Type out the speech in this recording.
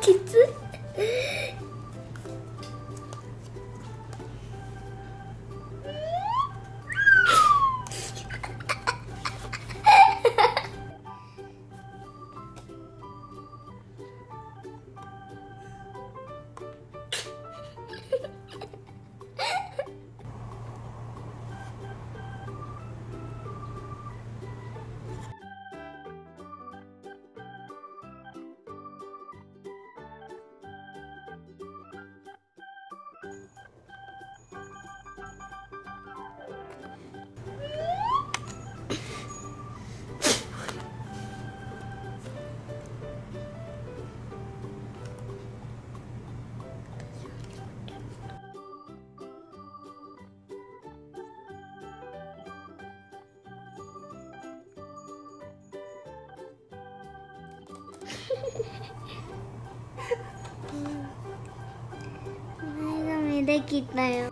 きつ前髪できたよ「